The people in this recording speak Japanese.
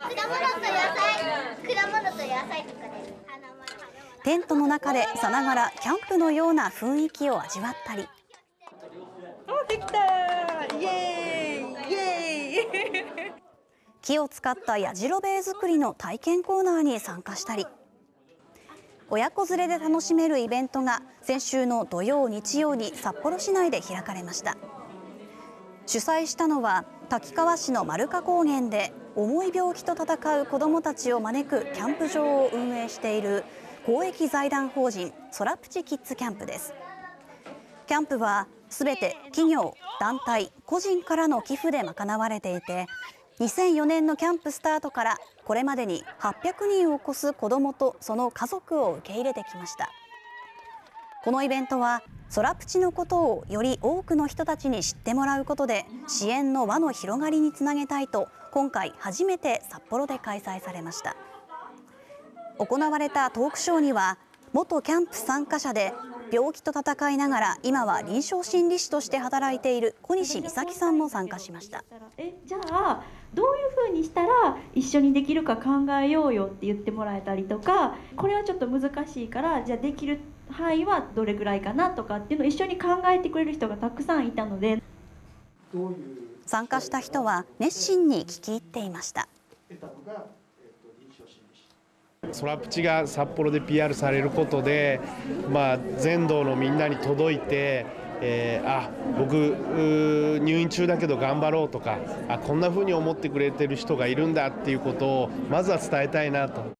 果物と野菜果物と野菜とかテントの中でさながらキャンプのような雰囲気を味わったり。できたイエーイ。イエーイ。木を使ったやじろべえ作りの体験コーナーに参加したり。親子連れで楽しめるイベントが先週の土曜、日曜に札幌市内で開かれました主催したのは滝川市の丸花高原で重い病気と闘う子どもたちを招くキャンプ場を運営している公益財団法人空プチキッズキャンプです。キャンプはすべて企業、団体、個人からの寄付で賄われていて2004年のキャンプスタートからこれまでに800人を超す子どもとその家族を受け入れてきました。このイベントは空プチのことをより多くの人たちに知ってもらうことで支援の輪の広がりにつなげたいと今回初めて札幌で開催されました。行われたトークショーには元キャンプ参加者で病気と闘いながら今は臨床心理士として働いている小西美咲さんも参加しました。えじゃあどういうふうにしたら一緒にできるか考えようよって言ってもらえたりとかこれはちょっと難しいからじゃあできる範囲はどれぐらいかなとかっていうのを一緒に考えてくれる人がたくさんいたので参加した人は熱心に聞き入っていました空プチが札幌で PR されることで、まあ、全道のみんなに届いて、えー、あ僕入院中だけど頑張ろうとかあこんな風に思ってくれてる人がいるんだっていうことをまずは伝えたいなと。